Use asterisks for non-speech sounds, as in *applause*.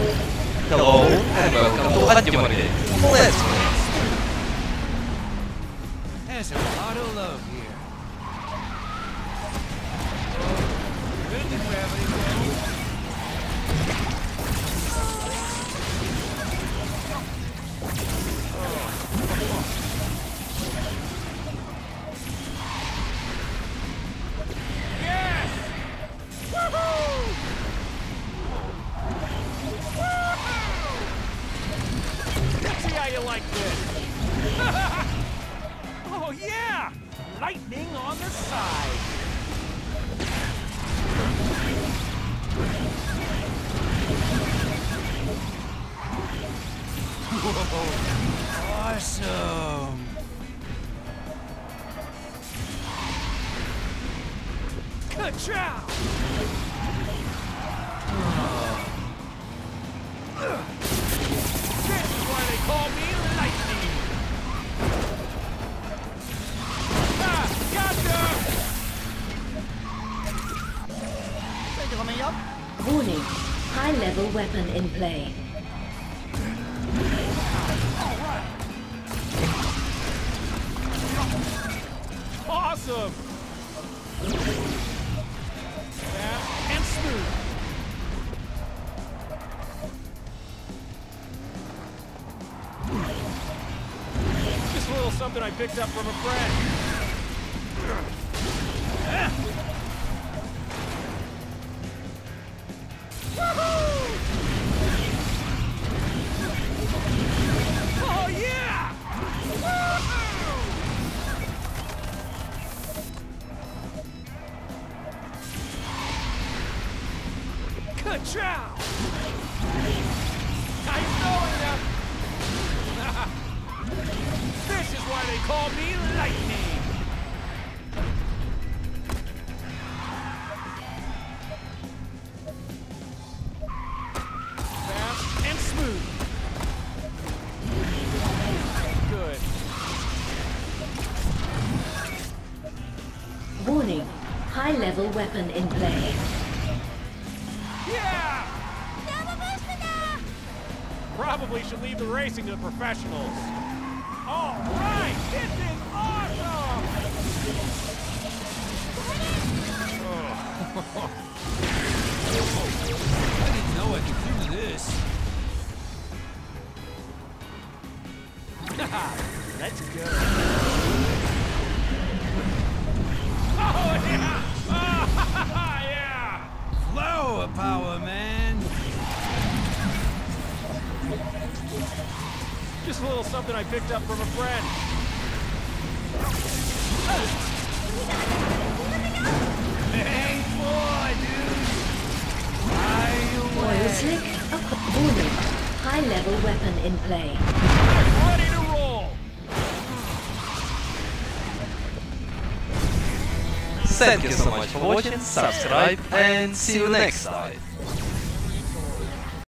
Hello and welcome to Andimar. Let's play. There's a lot of love here. You like this. *laughs* Oh, yeah! Lightning on the side. Awesome! Ka-chow! This gotcha! Warning. High level weapon in play. Awesome! Fast and smooth. Just a little something I picked up from a friend. Ka-chow! Nice knowing them! this is why they call me Lightning! Fast and smooth. Good. Warning. High level weapon in play. Yeah! Probably should leave the racing to the professionals. All right, this is awesome! *laughs* I didn't know I could do this. *laughs* Let's go. Flower power, man! Just a little something I picked up from a friend. Hey, boy, dude! Oil slick. Up. Warning. High level weapon in play. Thank you so much for watching, subscribe and see you next time.